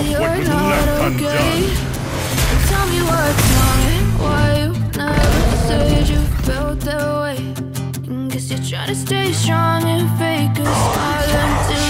off what you're was not left okay. undone. Tell me what's wrong and why you never said you felt that way. And guess you're trying to stay strong and fake a smile until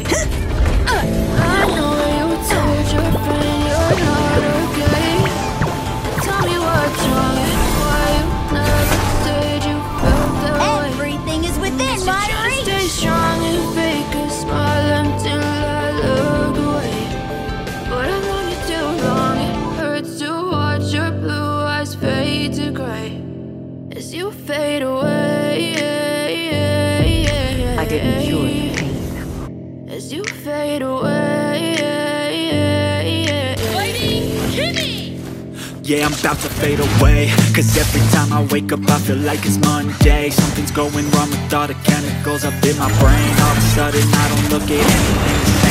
As you fade away. I didn't cure the pain. As you fade away. Yeah, I'm about to fade away Cause every time I wake up I feel like it's Monday Something's going wrong with all the chemicals up in my brain All of a sudden I don't look at anything the same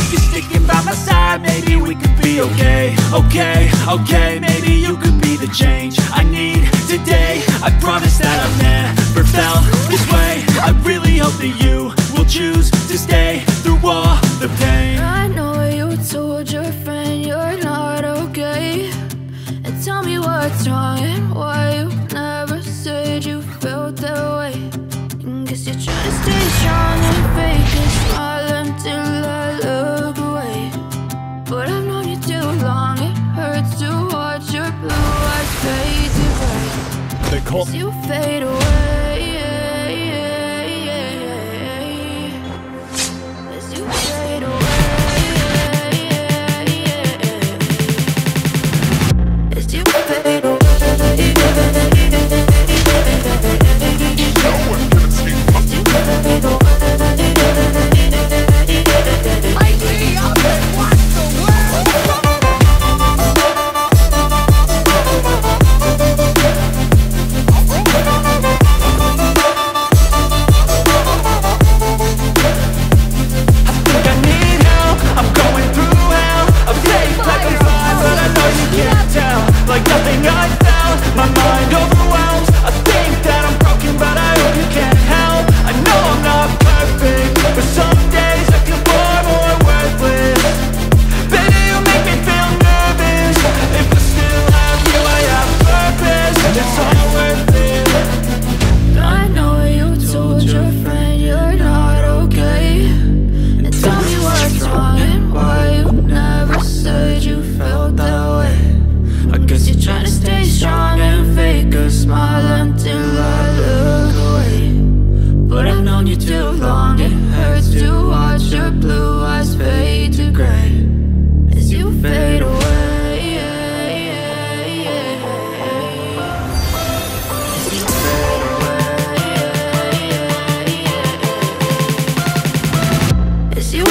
you're sticking by my side, maybe we could be okay. Okay, okay, maybe you could be the change I need today. I promise that I've never felt this way. I really hope that you will choose to stay through all the pain. I know you told your friend you're not okay. And tell me what's wrong and why you never said you felt that way. And Guess you're trying to stay strong and fake you fade away Is you